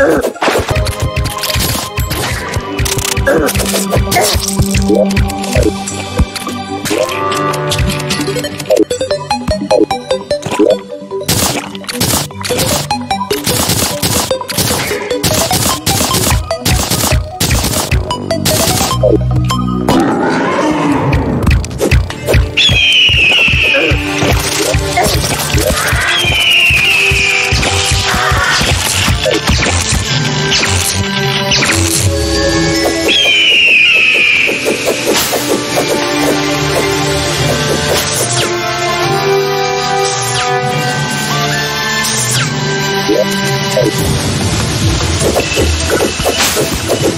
Ugh. Thank you.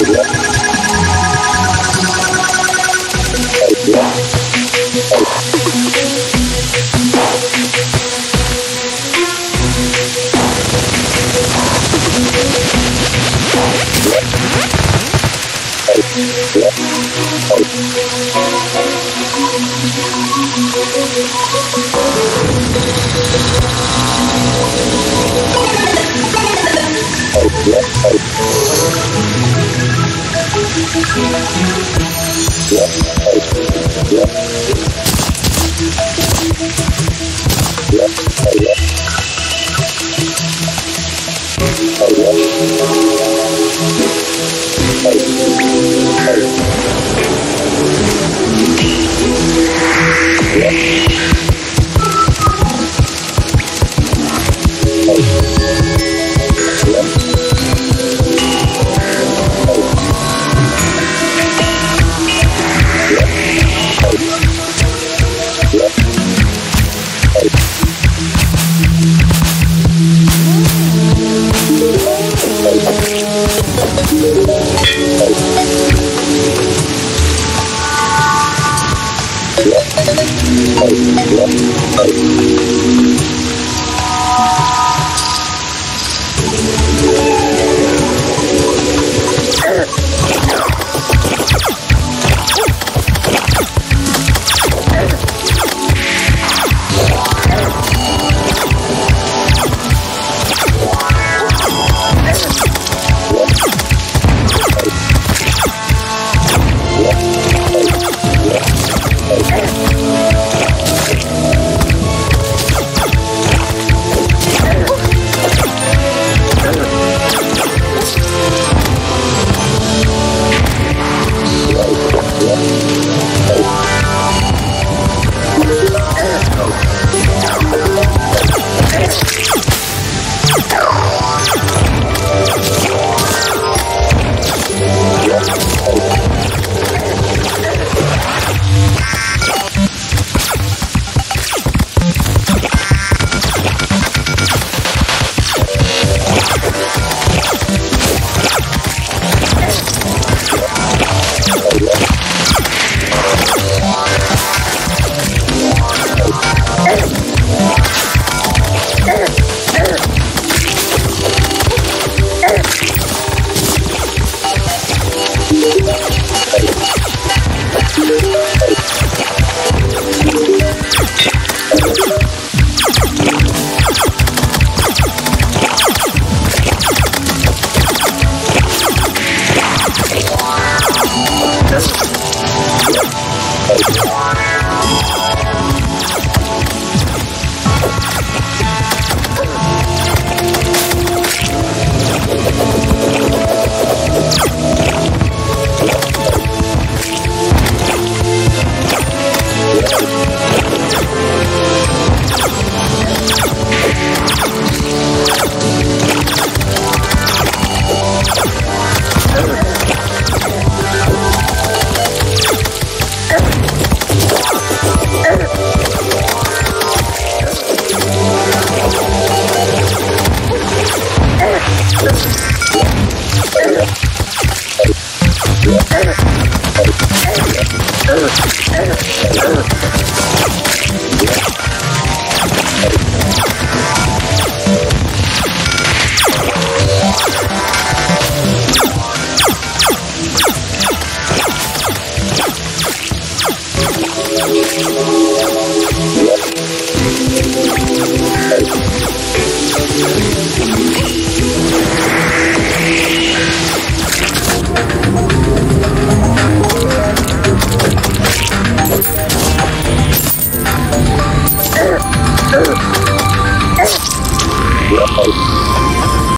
Yeah. Yeah. Thank you. That's